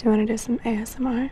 Do you want to do some ASMR?